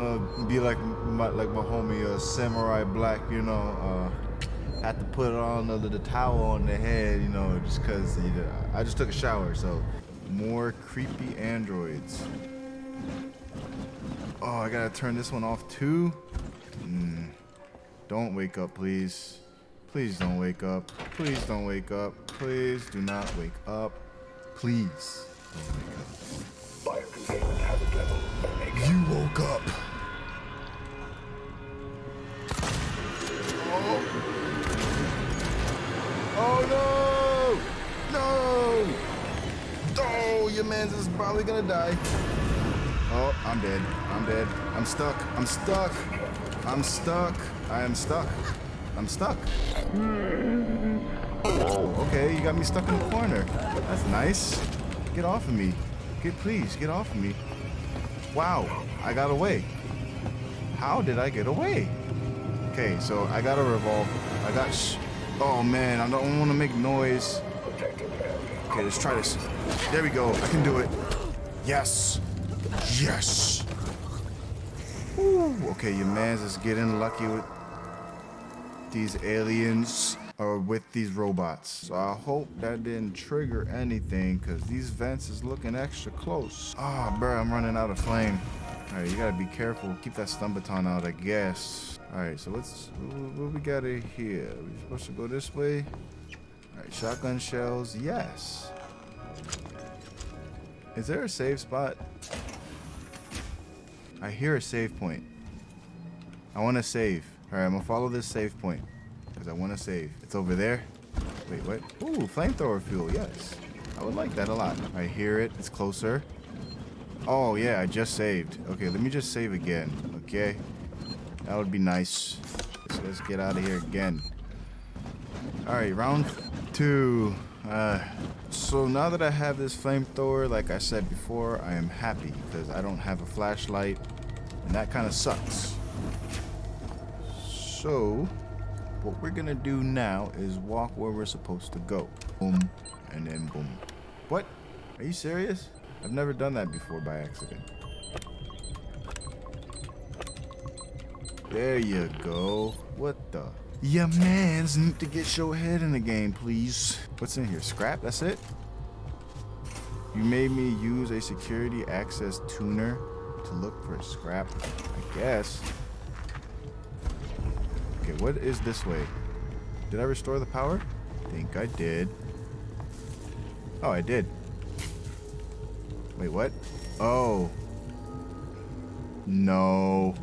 gonna be like my like my homie uh, Samurai Black, you know. Uh, had to put on the, the towel on the head, you know, just cause you know, I just took a shower. So more creepy androids. Oh, I gotta turn this one off too. Mm. Don't wake up, please. Please don't wake up. Please don't wake up. Please do not wake up. Please don't wake up. Biocontainment hazard level. Omega. You woke up. Oh. Oh no! No! Oh, your man's is probably gonna die. Oh, I'm dead. I'm dead. I'm stuck. I'm stuck. I'm stuck. I am stuck. I'm stuck. Oh, okay, you got me stuck in the corner. That's nice. Get off of me. Get please, get off of me. Wow, I got away. How did I get away? Okay, so I got a revolve. I got Oh man, I don't want to make noise. Okay, let's try this. There we go. I can do it. Yes. Yes. Woo. Okay, your man's is getting lucky with these aliens or with these robots. So I hope that didn't trigger anything because these vents is looking extra close. Ah, oh, bro, I'm running out of flame. All right, you gotta be careful. Keep that stun baton out, I guess. All right, so what's what, we got here? we supposed to go this way? All right, shotgun shells, yes. Is there a save spot? I hear a save point. I want to save. All right, I'm gonna follow this save point because I want to save. It's over there. Wait, what? Ooh, flamethrower fuel. Yes, I would like that a lot. I hear it. It's closer. Oh yeah, I just saved. Okay, let me just save again. Okay, that would be nice. Let's, get out of here again. All right, round two. Uh, so now that I have this flamethrower, like I said before, I am happy because I don't have a flashlight, and that kind of sucks. So, what we're gonna do now is walk where we're supposed to go. Boom, and then boom. What? Are you serious? I've never done that before by accident. There you go. What the? Yeah, mans need to get your head in the game, please. What's in here? Scrap? That's it? You made me use a security access tuner to look for scrap, I guess. Okay, what is this way? Did I restore the power? I think I did. Oh, I did. Wait, what? Oh. No.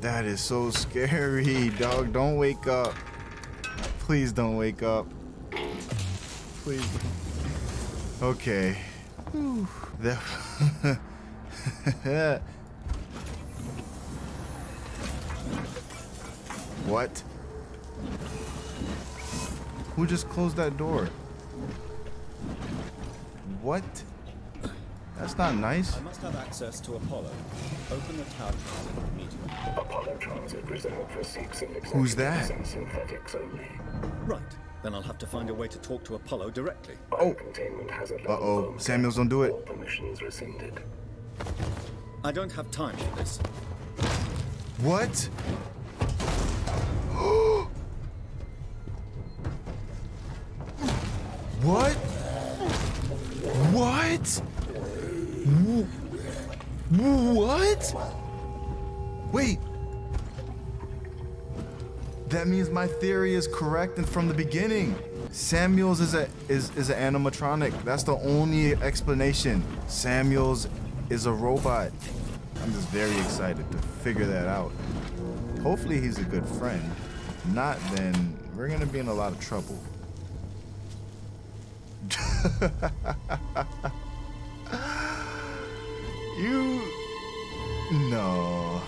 That is so scary, dog. Don't wake up. Please don't wake up. Please. Okay. Whew. What? Who just closed that door? What? That's not nice. I must have access to Apollo. Open the tower transit immediately. Apollo transit reserved for Seegson and Who's that? and synthetics only. Right. Then I'll have to find a way to talk to Apollo directly. Biocontainment oh. hazard level. Uh-oh. Samuels, don't do it. All permissions rescinded. I don't have time for this. What? what? What? What? Wait. That means my theory is correct and from the beginning. Samuels is a is is an animatronic. That's the only explanation. Samuels is a robot. I'm just very excited to figure that out. Hopefully he's a good friend. Not, then we're gonna be in a lot of trouble. you no.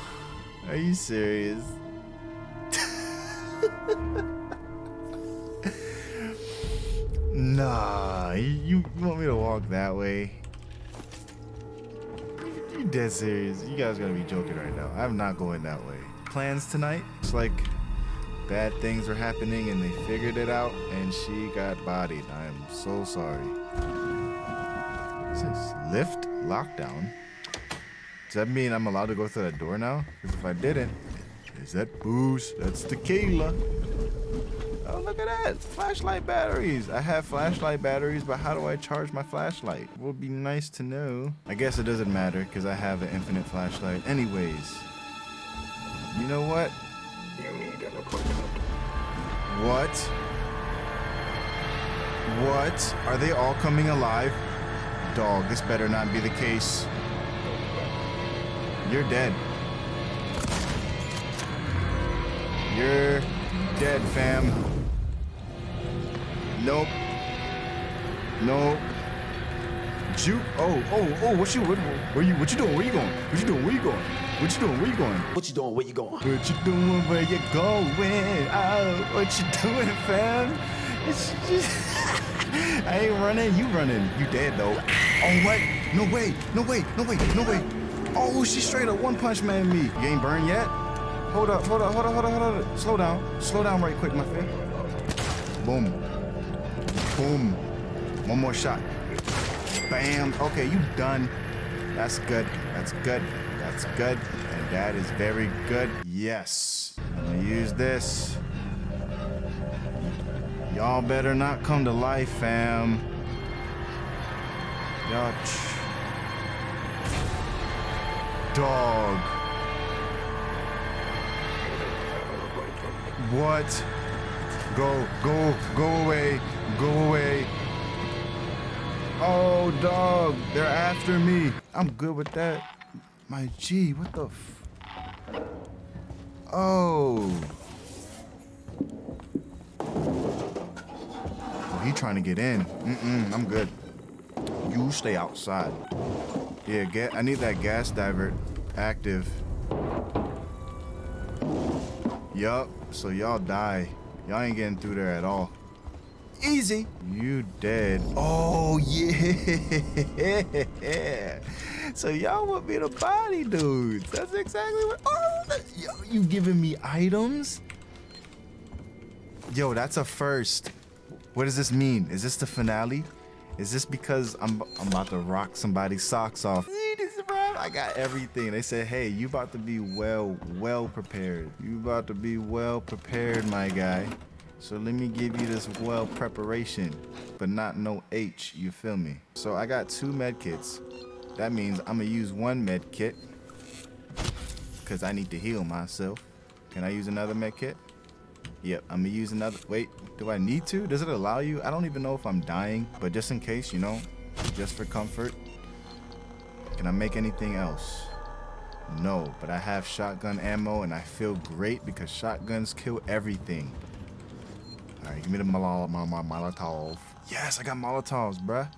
Are you serious? nah, you, you want me to walk that way? You dead serious? You guys gotta be joking right now. I'm not going that way. Plans tonight? It's like bad things are happening and they figured it out and she got bodied. I am so sorry. It says lift lockdown. Does that mean I'm allowed to go through that door now? Because if I didn't, is that booze? That's tequila. Oh, look at that. Flashlight batteries. I have flashlight batteries, but how do I charge my flashlight? Would be nice to know. I guess it doesn't matter because I have an infinite flashlight. Anyways, you know what? You need an appointment. What? What? Are they all coming alive? Dog, this better not be the case. You're dead. You're dead, fam. Nope. Nope. Juke. Oh, oh, oh. What you? What, where you? What you doing? Where you going? What you doing? Where you going? What you doing? Where you going? What you doing? Where you going? What you doing? Where you going? Oh, what you doing, fam? It's just I ain't running. You running? You dead though? Oh what? No way! No way! No way! No way! Oh, she straight up one punch man me. You ain't burned yet? Hold up! Hold up! Hold up! Hold up! Hold up! Slow down! Slow down right quick, my friend. Boom! Boom! One more shot. Bam! Okay, you done. That's good. That's good. That's good. And that is very good. Yes. I'm gonna use this. Y'all better not come to life, fam. Y'all. Dog. What? Go, go, go away. Go away. Oh, dog. They're after me. I'm good with that. My G, what the Oh. Oh, he trying to get in. Mm-mm, I'm good. You stay outside. Yeah, get. I need that gas divert active. Yup. So y'all die. Y'all ain't getting through there at all. Easy. You dead. Oh yeah. So y'all want me to body dudes. That's exactly what. Oh, that, yo, you giving me items? Yo, that's a first. What does this mean? Is this the finale? Is this because I'm I'm about to rock somebody's socks off? I got everything. They said, hey, you about to be well, well prepared. You about to be well prepared, my guy. So let me give you this well preparation, but not no H, you feel me? So I got two med kits. That means I'm gonna use one med kit because I need to heal myself. Can I use another med kit? Yep, I'm gonna use another. Wait, do I need to? Does it allow you? I don't even know if I'm dying, but just in case, you know, just for comfort. Can I make anything else? No, but I have shotgun ammo and I feel great because shotguns kill everything. All right, give me the Mol- Mol- Mol- Molotov. Yes, I got Molotovs, bruh.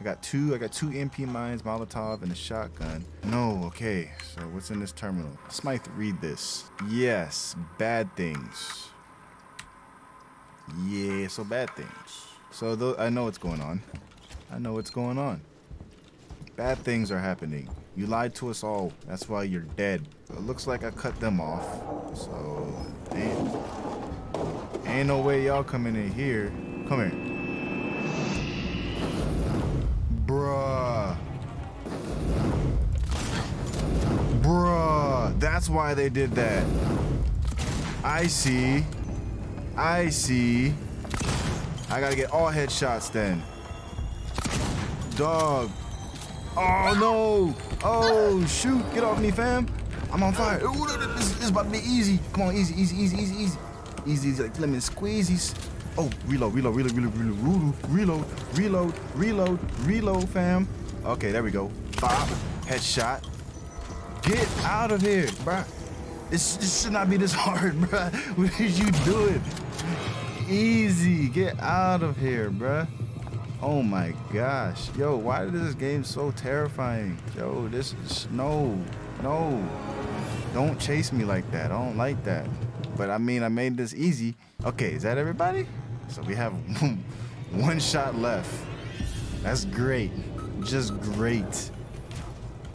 I got two. I got two MP mines, Molotov, and a shotgun. No, okay. So what's in this terminal? Smythe, read this. Yes, bad things. Yeah, so bad things. So th- I know what's going on. I know what's going on. Bad things are happening. You lied to us all. That's why you're dead. It looks like I cut them off. So ain't, ain't no way y'all coming in here. Come here. Bruh. Bruh. That's why they did that. I see. I see. I gotta get all headshots then. Dog. Oh no! Oh shoot! Get off me, fam! I'm on fire. Ooh, this, this is about to be easy. Come on, easy, easy, easy, easy, easy, easy. Like lemon squeezies. Oh, reload, reload, reload, reload, reload, reload, reload, reload, reload, fam. Okay, there we go. Bop, headshot. Get out of here, bruh. This, this should not be this hard, bruh. What did you do it? Easy. Get out of here, bruh. Oh my gosh. Yo, why is this game so terrifying? Yo, this is no, no. Don't chase me like that. I don't like that. But I mean, I made this easy. Okay, is that everybody? So we have one shot left. That's great. Just great.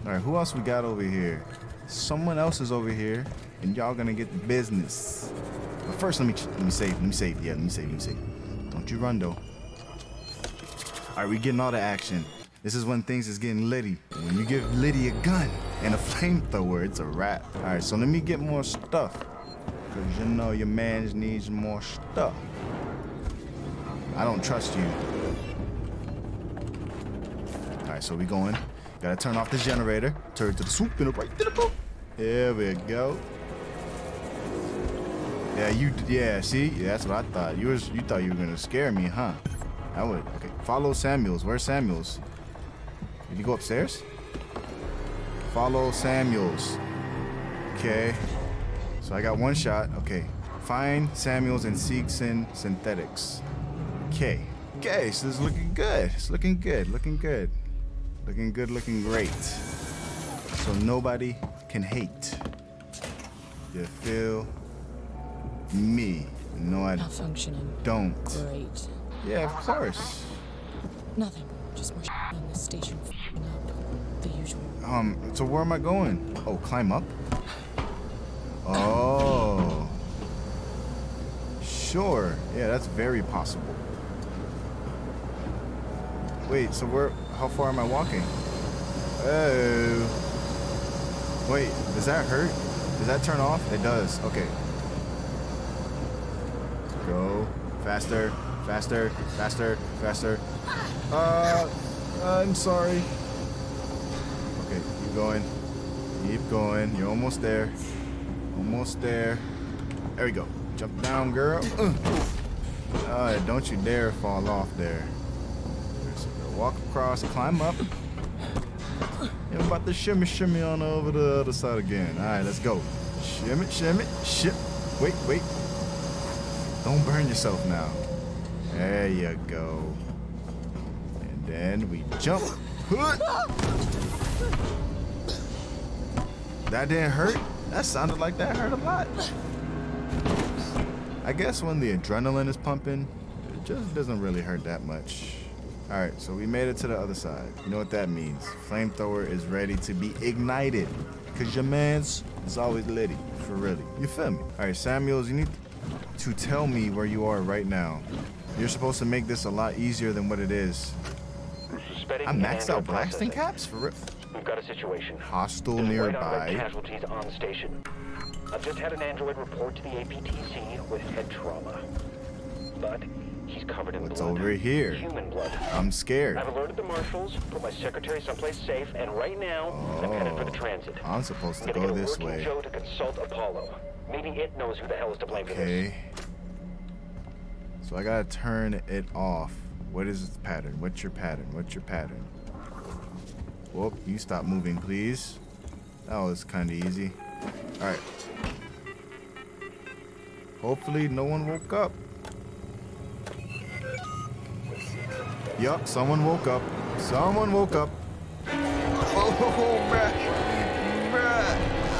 All right, who else we got over here? Someone else is over here, and y'all gonna get the business. But first, let me let me save. Let me save. Yeah, let me save. Let me save. Don't you run though. All right, we getting all the action. This is when things is getting litty. When you give Liddy a gun, and a flamethrower, it's a wrap. All right, so let me get more stuff. Cause you know your man needs more stuff. I don't trust you. All right, so we going. Gotta turn off the generator. Turn to the swoop and right to the boat. Here we go. Yeah, you. Yeah, see, yeah, that's what I thought. You was. You thought you were gonna scare me, huh? I would. Okay, follow Samuels. Where's Samuels? Did you go upstairs? Follow Samuels. Okay. So I got one shot. Okay. Find Samuels and Seegson Synthetics. Okay. Okay, so this is looking good. It's looking good. Looking good. Looking good, looking great. So nobody can hate. You feel me? No, I Malfunctioning. don't. Great. Yeah, of course. Nothing. Just more in the station up. The usual. Um, so where am I going? Oh, climb up? Oh. Sure. Yeah, that's very possible. Wait, so where, how far am I walking? Oh. Wait, does that hurt? Does that turn off? It does. Okay. Go. Faster, faster, faster, faster. Uh, I'm sorry. Okay, keep going. Keep going. You're almost there. Almost there. There we go. Jump down, girl. Uh. Uh, don't you dare fall off there. Walk across, climb up. I'm about to shimmy, shimmy on over the other side again. All right, let's go. Shimmy, shimmy, ship. Wait, wait. Don't burn yourself now. There you go. And then we jump. That didn't hurt? That sounded like that hurt a lot. I guess when the adrenaline is pumping, it just doesn't really hurt that much. All right, so we made it to the other side. You know what that means? Flamethrower is ready to be ignited. Cause your man's is always ready, for really. You feel me? All right, Samuels, you need to tell me where you are right now. You're supposed to make this a lot easier than what it is. I maxed out blasting caps for real. We've got a situation. Hostile There's nearby. casualties on station. I've just had an android report to the APTC with head trauma. But he's covered in What's blood. over here? Human blood. I'm scared. I've alerted the marshals, put my secretary someplace safe, and right now, I'm headed for the Oh, transit. I'm supposed to I'm go get this way. Joe to consult Apollo. Maybe it knows who the hell is to blame for this. Okay. So I gotta turn it off. What is the pattern? What's your pattern? What's your pattern? Whoop, you stop moving, please. That was kind of easy. All right. Hopefully no one woke up. Yup, someone woke up. Someone woke up. Oh, bruh. Bruh.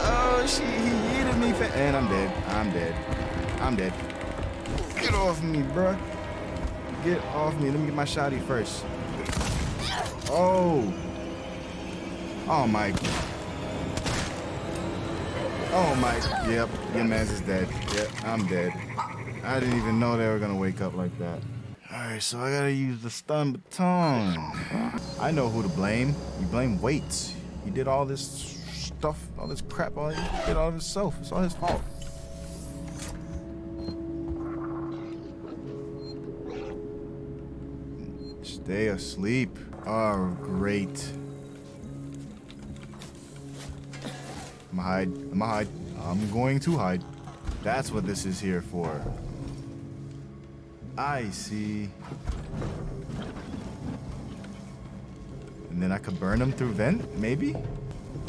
Oh, she, me. Fa- and I'm dead. I'm dead. I'm dead. Get off me, bruh. Get off me. Let me get my shotty first. Oh. Oh, my. Oh, my. Yep. Your man's is dead. Yep, I'm dead. I didn't even know they were going to wake up like that. Alright, so I gotta use the stun baton. I know who to blame. You blame Waits. He did all this stuff, all this crap, all he did all this self. It's all his fault. Stay asleep. Oh, great. I'm hide. I'm hide. I'm going to hide. That's what this is here for. I see. And then I could burn them through vent, maybe?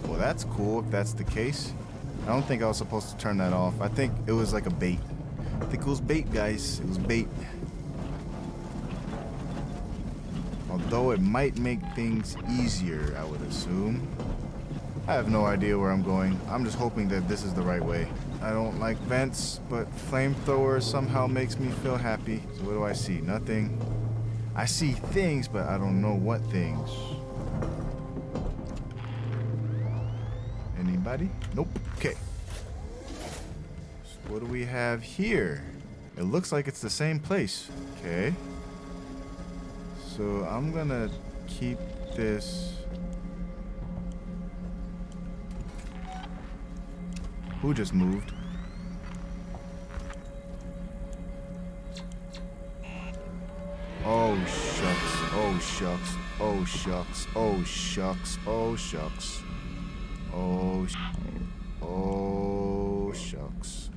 Well, that's cool if that's the case. I don't think I was supposed to turn that off. I think it was like a bait. I think it was bait, guys. It was bait. Although it might make things easier, I would assume. I have no idea where I'm going. I'm just hoping that this is the right way. I don't like vents, but flamethrower somehow makes me feel happy. So what do I see? Nothing. I see things, but I don't know what things. Okay. So what do we have here? It looks like it's the same place. Okay. So I'm gonna keep this Who just moved? Oh shucks. Oh shucks. Oh shucks. Oh shucks. Oh shucks. Oh sh- Oh shucks.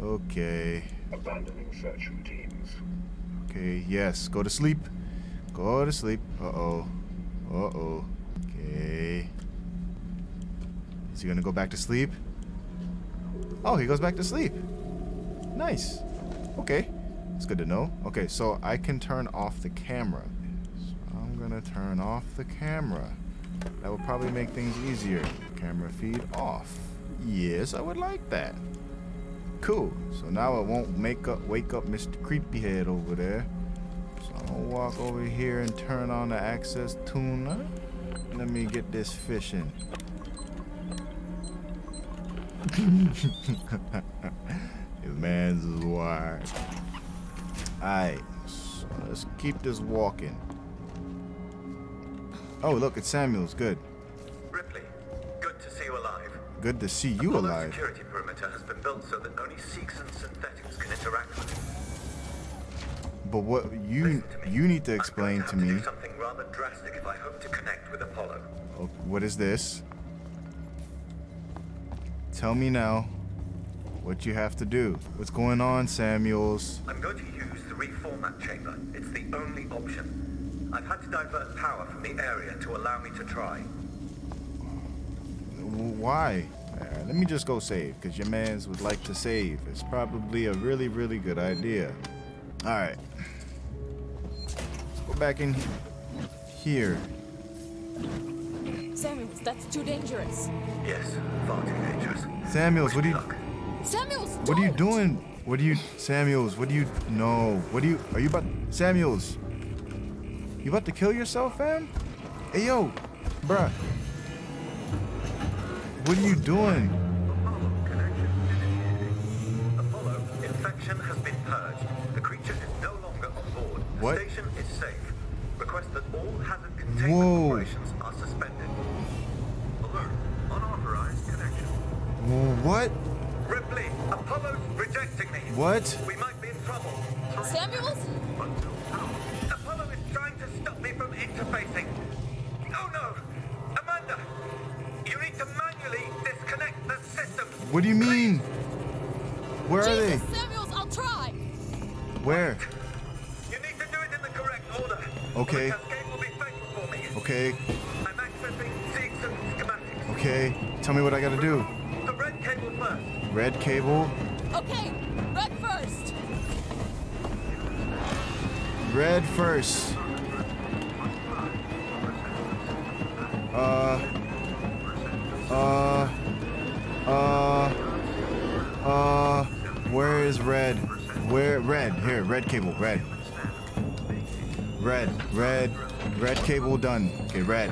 Okay. Abandoning search routines. Okay, yes. Go to sleep. Go to sleep. Uh-oh. Uh-oh. Okay. Is he gonna go back to sleep? Oh, he goes back to sleep. Nice. Okay. It's good to know. Okay, so I can turn off the camera. So I'm gonna turn off the camera. That would probably make things easier. Camera feed off. Yes, I would like that. Cool. So now it won't make up wake up Mr. Creepyhead over there. So I'm gonna walk over here and turn on the access tuner. Let me get this fishing. His man's is wired. Alright, so let's keep this walking. Oh, look, it's Samuels. Good. Good to see you alive. security perimeter has been built so that only Seegson and synthetics can interact with it. But what you to you need to explain going to me. something rather drastic if I hope to connect with Apollo. Oh, what is this? Tell me now what you have to do. What's going on, Samuels? I'm going to use the reformat chamber. It's the only option. I've had to divert power from the area to allow me to try. W- Why? Uh, let me just go save, because your mans would like to save. It's probably a really, really good idea. All right. Let's go back in here. Samuels, that's too dangerous. Yes, far too dangerous. Samuels, what are you, Look, Samuels, what are you doing? What are you, Samuels? What do you? No. What do you? Are you about, Samuels? You about to kill yourself, fam? Hey yo, bruh. What are you doing? Apollo connection initiated. Apollo, infection has been purged. The creature is no longer on board. The What? station is safe. Request that all hazard containment Whoa. operations are suspended. Alert. Unauthorized connection. What? Ripley, Apollo's rejecting me. What? We What do you mean? Where are they? Jesus, Samuels, I'll try! Where? You need to do it in the correct order. Okay. Or will be for me. Okay, I'm accessing Seegson schematics. okay. Tell me what I gotta do. The red cable first. Red cable. Okay, red first! Red first. Uh. Uh. Uh. Where is red? Where? Red. Here, red cable. Red. Red. Red. Red cable done. Okay, red.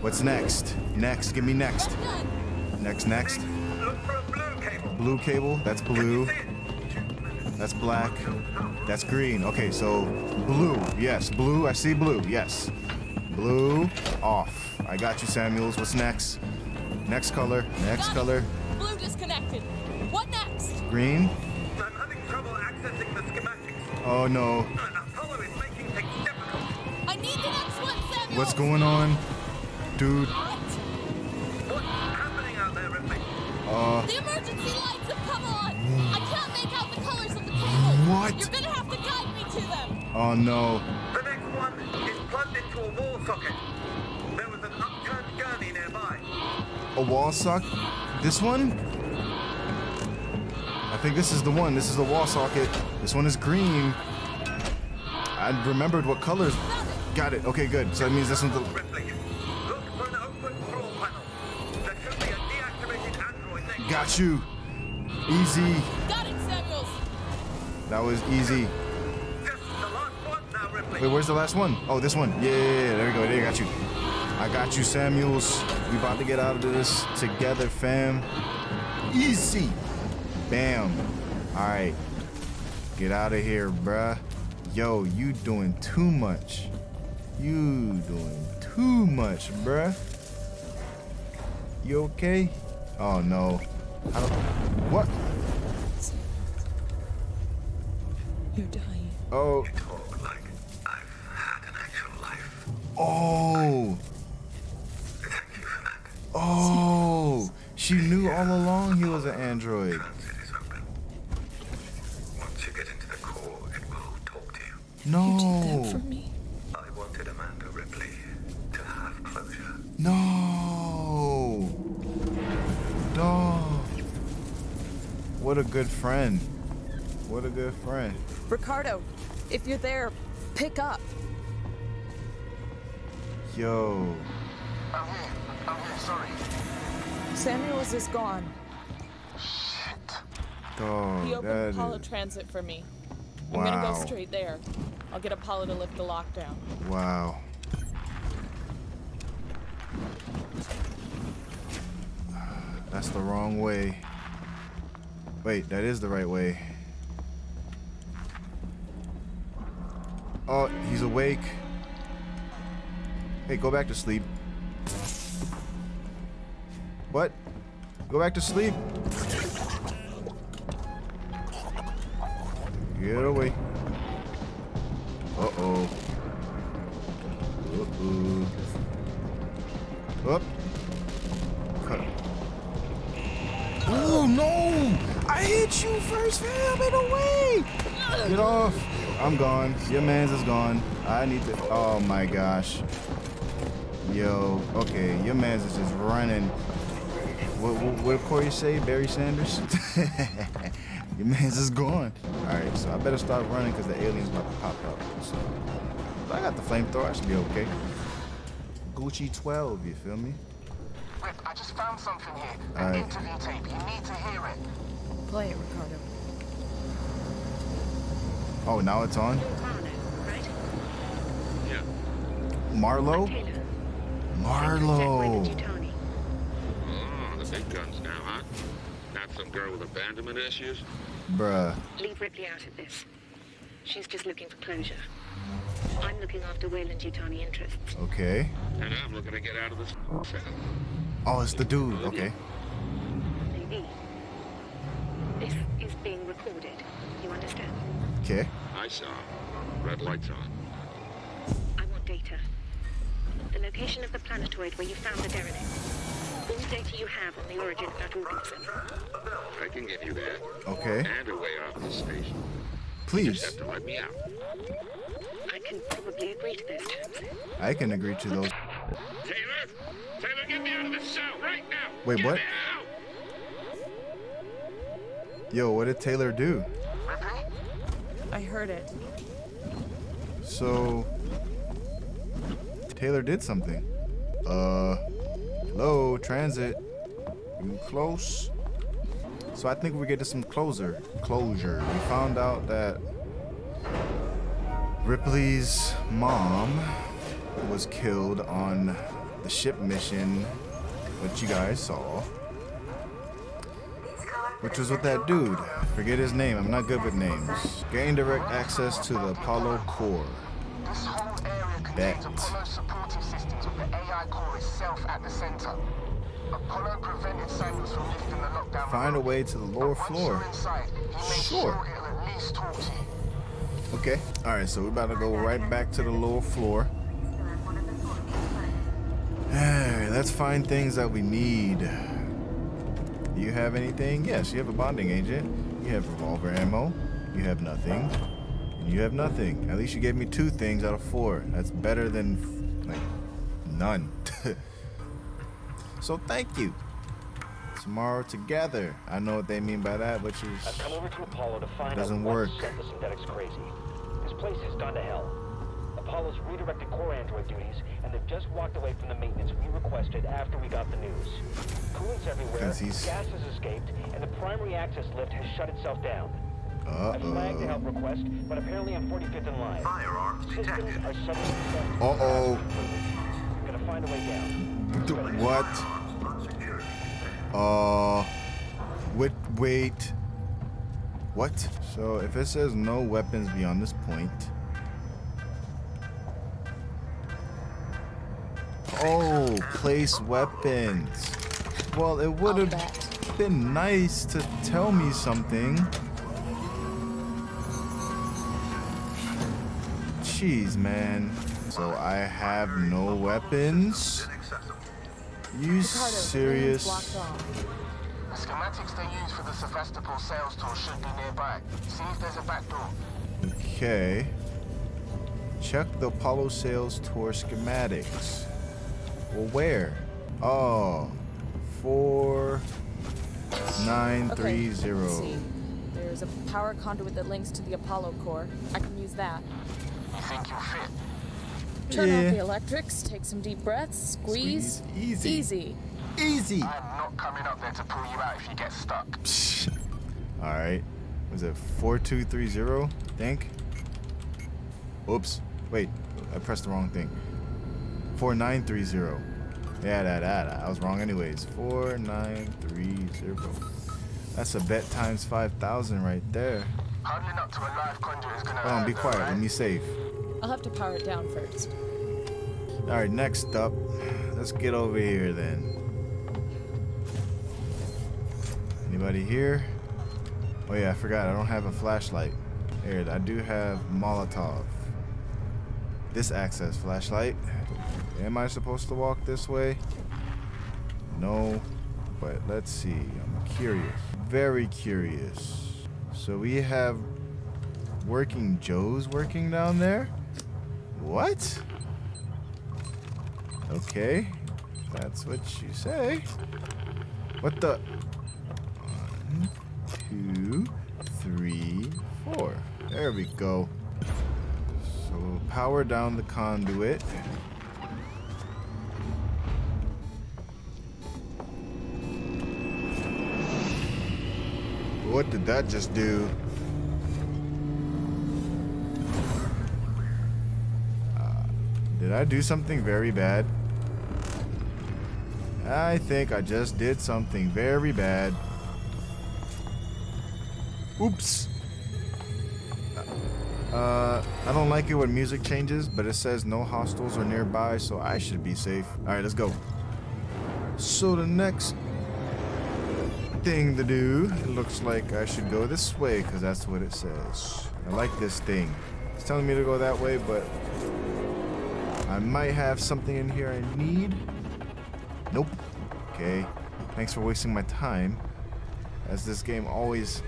What's next? Next. Give me next. Next, next. Look for a blue cable. That's blue. you see it? That's black. That's green. Okay, so blue. Yes, blue. I see blue. Yes. Blue off. I got you, Samuels. What's next? Next color. Next color. Blue disconnected. What next? Green. I'm having trouble accessing the schematics. Oh no. And Apollo is making things difficult. I need the next one, Samuels! What's going on? Dude. What? What's happening out there, Ripley? Uh, The emergency lights have come on! I can't make out the colors of the cable! What? You're gonna have to guide me to them! oh no. The next one is plugged into a wall socket. There was an upturned gurney nearby. A wall sock. This one? I think this is the one. This is the wall socket. This one is green. I remembered what colors. Got it. Okay, good. So that means this one's the. Ripley, look for an open floor panel. There should be a deactivated android next. Got you. Easy. Got it, Samuels! That was easy. Just the last one now, Ripley. Wait, where's the last one? Oh, this one. Yeah, yeah, yeah. There we go. There, got you. I got you, Samuels. We about to get out of this together, fam. Easy. Bam. All right. Get out of here, bruh. Yo, you doing too much. You doing too much, bruh. You okay? Oh no. I don't. What? You're dying. Oh. Talk like I've had an actual life. Oh. Thank you for that. Oh. She knew all along he was an android. Transit is open. Once you get into the core, it will talk to you. You did No. that for me. I wanted Amanda Ripley to have closure. No. No. What a good friend. What a good friend. Ricardo, if you're there, pick up. Yo. I'm here. I'm here. Sorry. Samuels is gone. Shit. Dog. He opened that Apollo is- Transit for me. I'm gonna go straight there. I'll get Apollo to lift the lockdown. Wow. That's the wrong way. Wait, that is the right way. Oh, he's awake. Hey, go back to sleep. What? Go back to sleep. Get away. Uh-oh. Uh-oh. Up. Oh, no! I hit you first, fam! Get away! Get off. I'm gone. Your man's is gone. I need to... Oh, my gosh. Yo. Okay, your man's is just running. What, what, what did Corey say? Barry Sanders? your man's is gone. Alright, so I better start running because the alien's about to pop up. So, I got the flamethrower. I should be okay. Gucci 12, you feel me? Rip, I just found something here. An Alright. interview tape. You need to hear it. Play it, Ricardo. Oh, now it's on? Marlow? Marlow. The big guns now, huh? Not some girl with abandonment issues? Bruh. Leave Ripley out of this. She's just looking for closure. I'm looking after Weyland Yutani interests. Okay. And I'm looking to get out of this setup. Oh, it's the dude. Okay. Maybe. This is being recorded. You understand? Okay. I saw. Red lights on. I want data. The location of the planetoid where you found the derelict. All data you have on the origin of that organism. I can give you that. Okay. And a way off the station. Just Please. have to let me out. I can probably agree to those terms. I can agree to those. Taylor! Taylor, get me out of this cell right now! Wait, Get what? me out! Yo, what did Taylor do? I heard it. So. Taylor did something. Uh. Hello, transit. You close? So I think we get to some closer. Closure. We found out that Ripley's mom was killed on the ship mission, which you guys saw. Which was with that dude. Forget his name. I'm not good with names. Gain direct access to the Apollo core. This whole area Bet. Contains Apollo supportive systems with the AI core itself at the center. Apollo prevented Samuels from lifting the lockdown. Find a way to the lower floor. inside, he Sure. sure it'll at least talk to you. Okay. All right. So we're about to go right back to the lower floor. Alright, let's find things that we need. Do you have anything? Yes, you have a bonding agent. You have revolver ammo. You have nothing. And you have nothing. At least you gave me two things out of four. That's better than none. so thank you. Tomorrow together. I know what they mean by that, which is I've come over to Apollo to find Doesn't out work. sent the synthetics crazy. This place has gone to hell. Apollo's redirected core android duties, and they've just walked away from the maintenance we requested after we got the news. Coolant's everywhere, 'Cause he's- gas has escaped, and the primary access lift has shut itself down. I flagged the uh help request, but apparently I'm 45th in line. Firearms Systems detected. are find a way down. What? Uh, wait, wait. What? So if it says no weapons beyond this point. Oh, place weapons. Well, it would have been nice to tell me something. Jeez, man. So I have no weapons? You Ricardo, the lane's serious? The schematics they use for the Sevastopol sales tour should be nearby. See if there's a back door. Okay. Check the Apollo sales tour schematics. Well, where? Oh, four nine Okay, three zero. There's a power conduit that links to the Apollo core. I can use that. You think you'll fit? Turn Yeah. off the electrics, take some deep breaths, squeeze. Squeeze. Easy. Easy. Easy. I'm not coming up there to pull you out if you get stuck. All right. Was it four two three zero? Think. Oops. Wait. I pressed the wrong thing. Four nine three zero. Yeah, that, that. I was wrong anyways. Four nine three zero. That's a bet times five thousand right there. Huddling up to a live conduit is gonna Hold on, be quiet. right? Let me save. I'll have to power it down first. All right, next up, let's get over here then. Anybody here? Oh yeah, I forgot. I don't have a flashlight. Here, I do have Molotov. This access flashlight. Am I supposed to walk this way? No, but let's see. I'm curious. Very curious. So we have working Joes working down there? What? Okay, that's what you say. What the? One, two, three, four. There we go. So power down the conduit. What did that just do? Did I do something very bad? I think I just did something very bad. Oops. Uh, I don't like it when music changes, but it says no hostiles are nearby, so I should be safe. All right, let's go. So the next thing to do, it looks like I should go this way, because that's what it says. I like this thing. It's telling me to go that way, but I might have something in here I need. Nope. Okay. Thanks for wasting my time. As this game always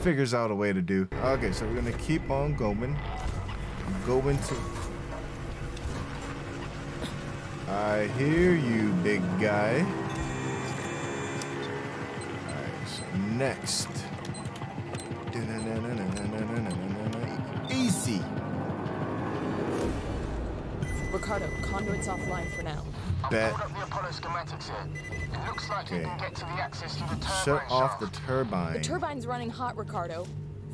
figures out a way to do. Okay, so we're gonna keep on going. Going to. I hear you, big guy. Alright, so next. Ricardo, conduit's offline for now. Bet. pulled up the Apollo schematics here. It looks like Okay. can get to the access to the turbine Shut off the turbine. The turbine's running hot, Ricardo.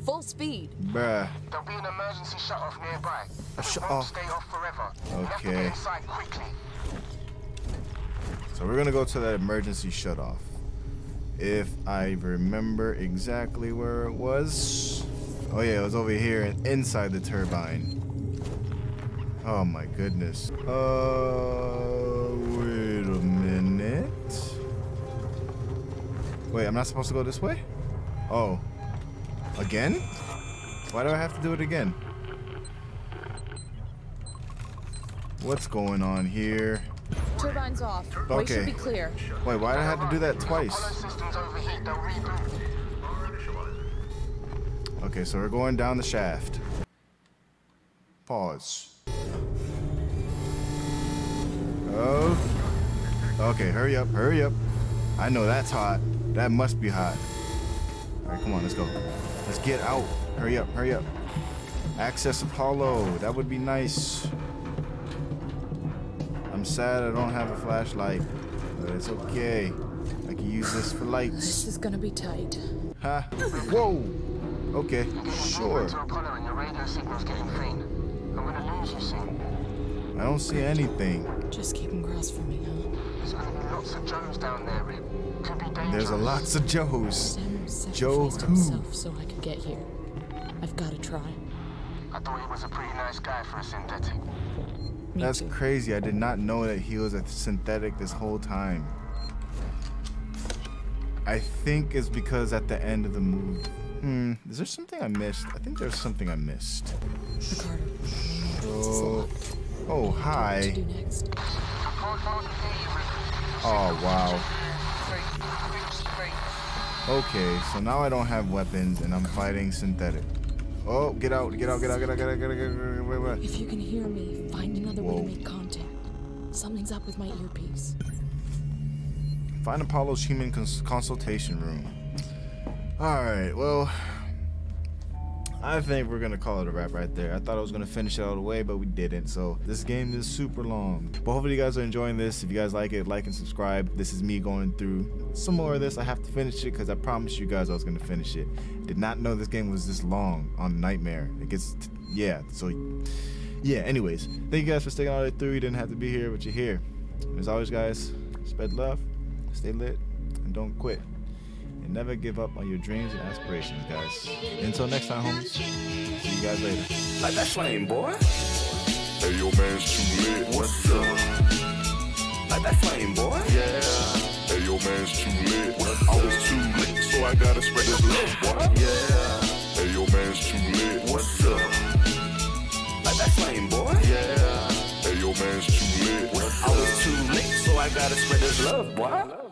Full speed. Bruh. There'll be an emergency shut-off nearby. but shut-off. stay off forever. You have to Okay. inside quickly. So we're gonna go to that emergency shut off. If I remember exactly where it was. Oh yeah, it was over here and inside the turbine. Oh my goodness. Uh, wait a minute. Wait, I'm not supposed to go this way? Oh. Again? Why do I have to do it again? What's going on here? Turbine's off. Way Okay. should be clear. Wait, why did I have to do that twice? Apollo systems overheat, they'll reboot. Okay, so we're going down the shaft. Pause. Oh. Okay, hurry up, hurry up. I know that's hot. That must be hot. All right, come on, let's go. Let's get out. Hurry up, hurry up. Access Apollo. That would be nice. I'm sad I don't have a flashlight, but it's okay. I can use this for lights. This is gonna be tight. Ha! Whoa! Okay, sure. To Apollo and your radio signal's getting faint. I'm gonna lose you soon. I don't see anything. Just keep him crossed for me, huh? There's gonna be lots of Joes down there, Rip. Could be dangerous. There's a lots of Joes. Sam Joe sacrificed who? himself so I could get here. I've gotta try. I thought he was a pretty nice guy for a synthetic. Me That's too. crazy. I did not know that he was a synthetic this whole time. I think it's because at the end of the movie. Hmm. Is there something I missed? I think there's something I missed. Ricardo, this is a Oh. Lot. Oh, hi. Oh, wow. Okay, so now I don't have weapons and I'm fighting synthetic. Oh, get out, get out, get out, get out, get out, get out, get out, get out, wait, wait. If you can hear me, find another way to make contact. Something's up with my earpiece. Find Apollo's human cons- consultation room. Alright, well, I think we're gonna call it a wrap right there. I thought I was gonna finish it all the way, but we didn't. So this game is super long. But hopefully you guys are enjoying this. If you guys like it, like and subscribe. This is me going through some more of this. I have to finish it because I promised you guys I was gonna finish it. Did not know this game was this long on Nightmare. It gets, yeah. So yeah. Anyways, thank you guys for sticking all the way through. You didn't have to be here, but you're here. As always, guys, spread love, stay lit, and don't quit. And never give up on your dreams and aspirations, guys. Until next time, homies. See you guys later. Like that flame, boy. Hey, yo, man's too lit. What's up? Like that flame, boy. Yeah. Hey, yo, man's too lit. What's I was too lit, so I gotta spread this love, boy. Yeah. Hey, yo, man's too lit. What's up? Like that flame, boy. Yeah. Hey, yo, man's too lit. I was too late, so I gotta spread this love, boy.